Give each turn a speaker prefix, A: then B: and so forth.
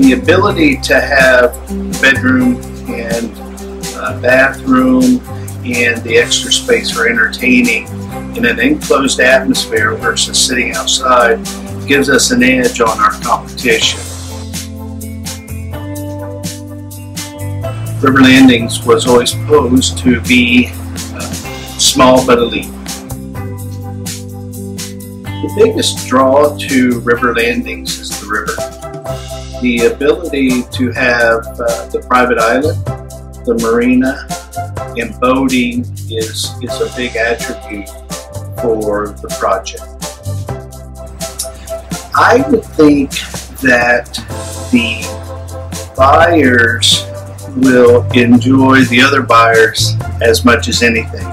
A: the ability to have bedroom and uh, bathroom and the extra space for entertaining in an enclosed atmosphere versus sitting outside gives us an edge on our competition. River Landings was always posed to be uh, small but elite. The biggest draw to River Landings is the river. The ability to have uh, the private island, the marina, and boating is, is a big attribute for the project. I would think that the buyers will enjoy the other buyers as much as anything.